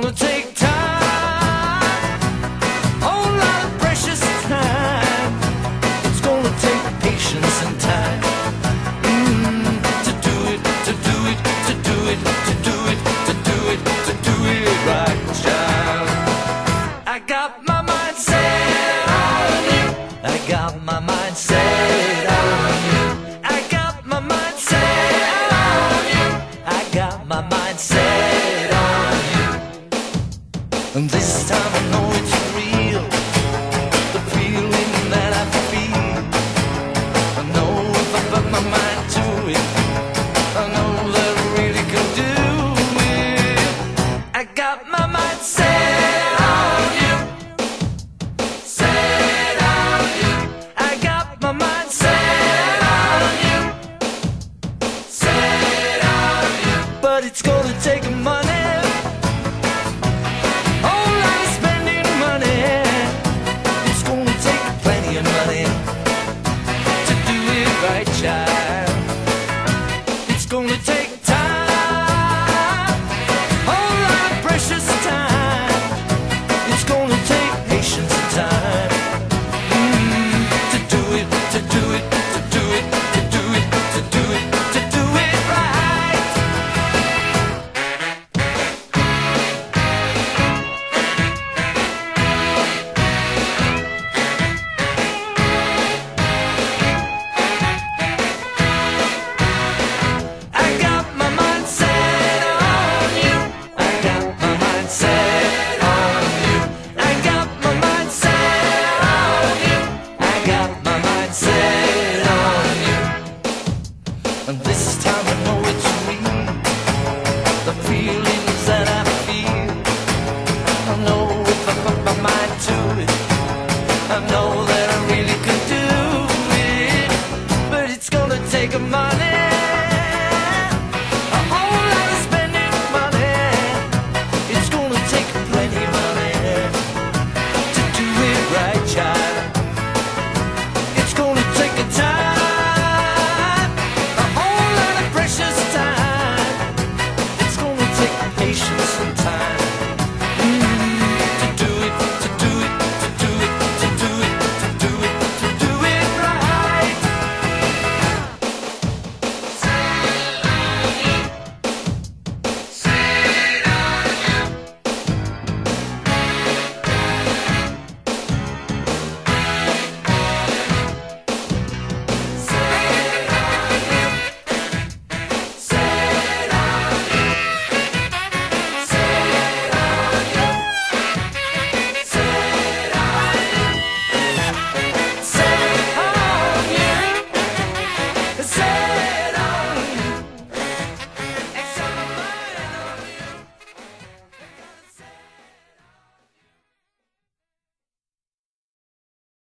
gonna take time, whole lot of precious time. It's gonna take patience and time mm, to do it, to do it, to do it, to do it, to do it, to do it right. I got my mind set on. I got my mind set And this time I know it's real. The feeling that I feel. I know if I put my mind to it. I know that I really can do it. I got my mind set on you. Set on you. I got my mind set on you. Set on you. But it's gonna take money. gonna take time, a lot of precious time. It's gonna take. take a money.